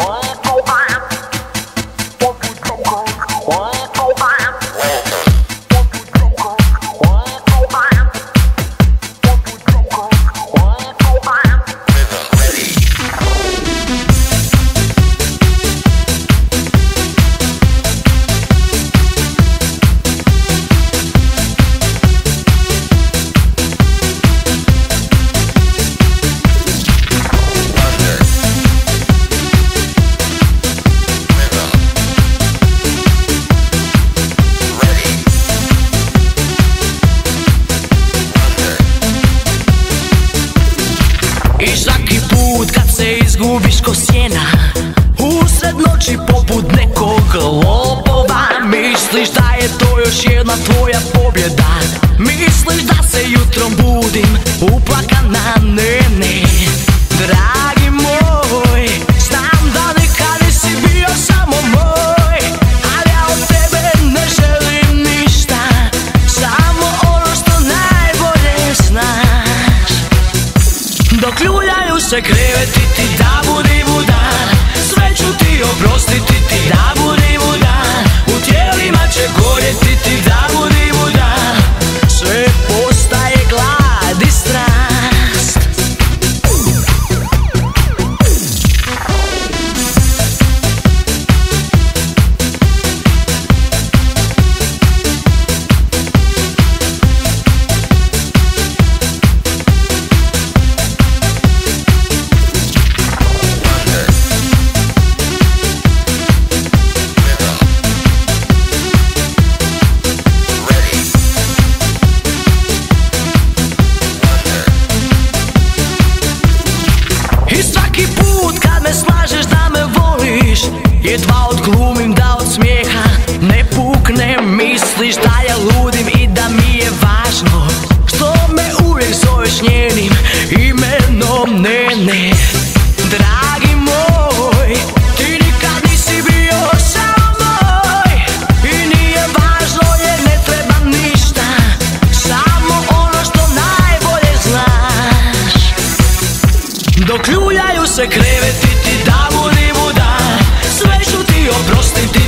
I se izgubiš ko sjena. Usred noći poput nekog lopova. Misliš da je to još jedna tvoja pobjeda? Misliš da se jutrom budim uplakana? Ne ne. Dragi moj, znam da nikad nisi bio samo moj Ali ja od tebe ne želim ništa Samo ono što najbolje znaš. Dok ljuljaju se kreveti ti da budi Sve ću ti oprostiti ti da budi budan U tijelima će gorjeti Jedva odglumim da od smijeha ne puknem Misliš da ja ludim i da mi je važno. Što me uvijek zoveš njenim imenom Ne, ne, dragi moj Ti nikad nisi bio samo moj I nije važno jer ne treba ništa Samo ono što najbolje znaš. Dok ljuljaju se kreveti ti da budi budan Sve ću ti